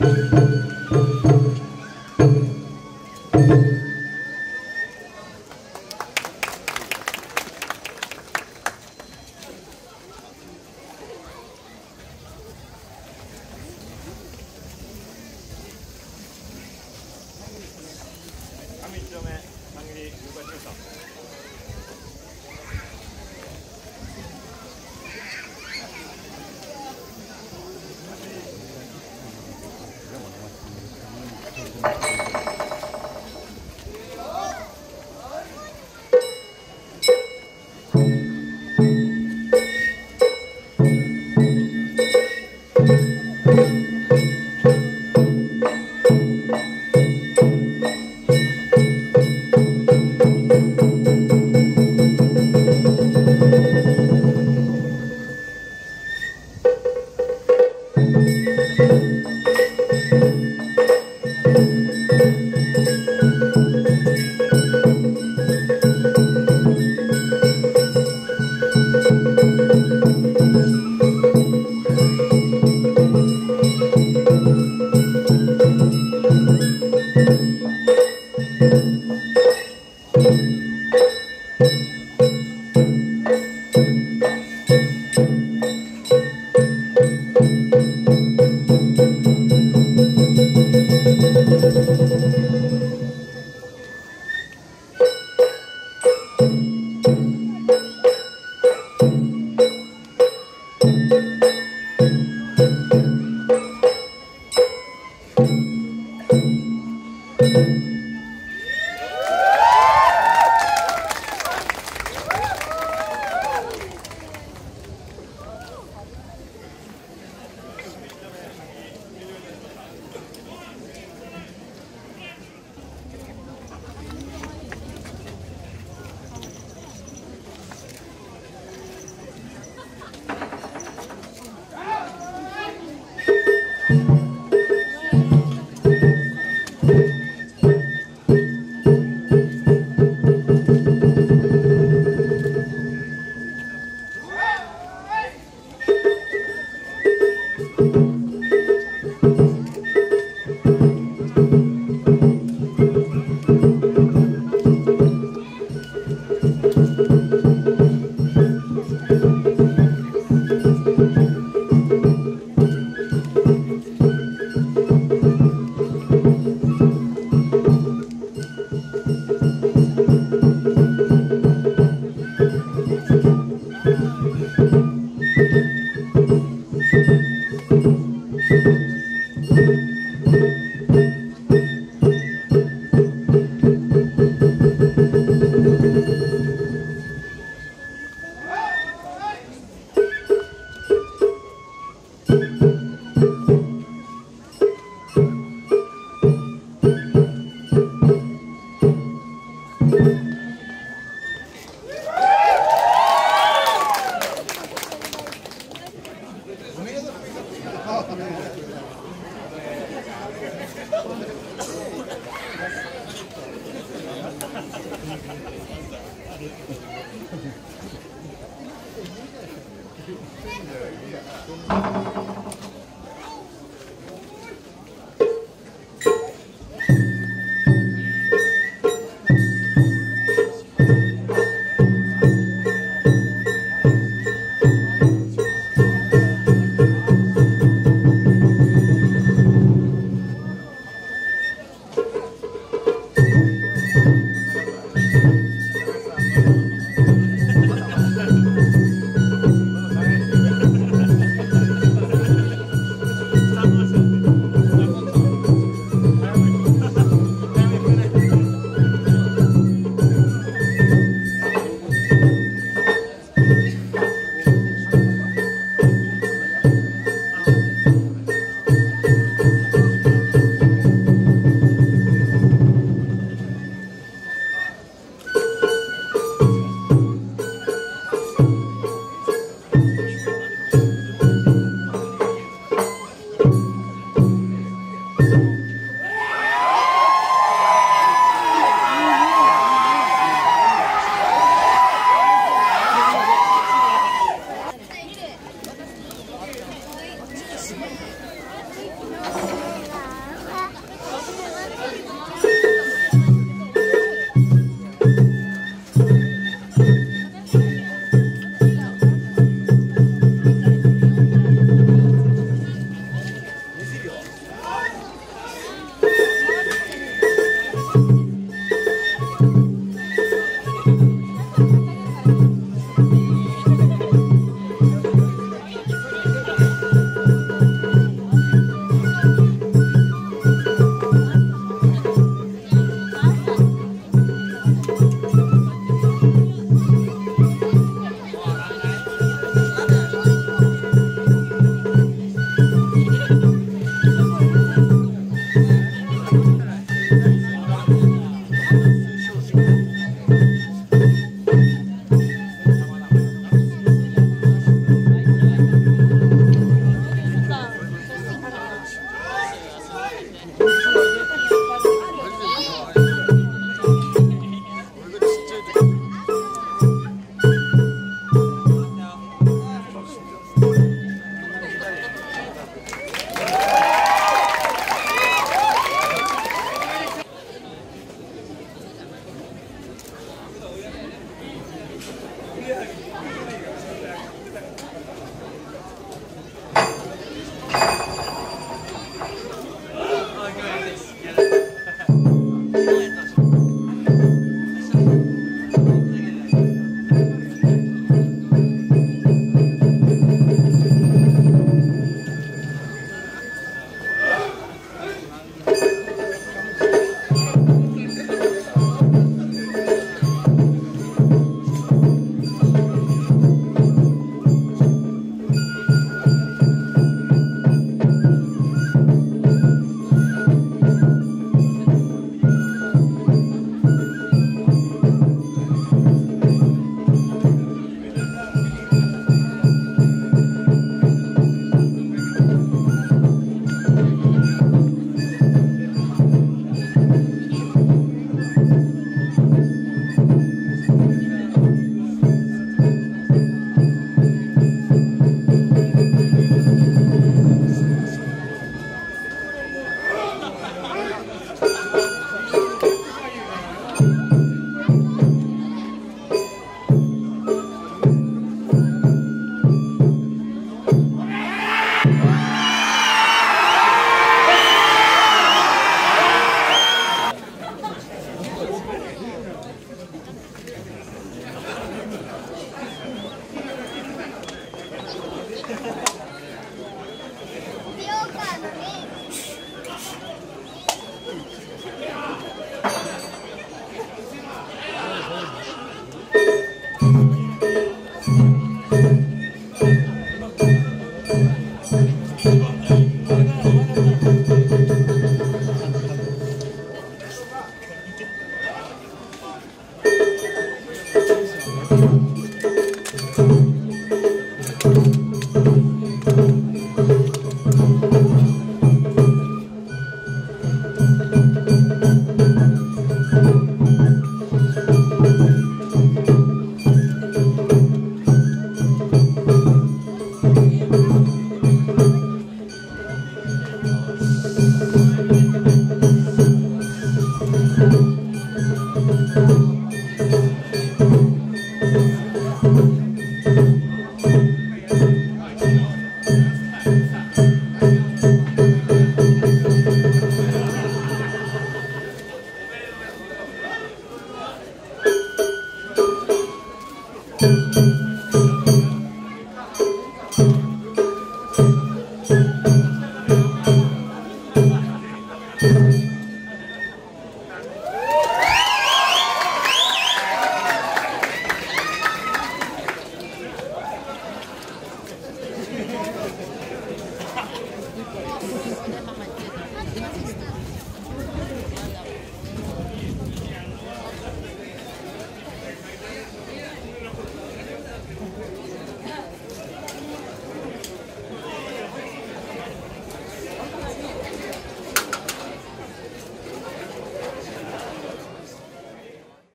上一丁目、三切り、了解しました。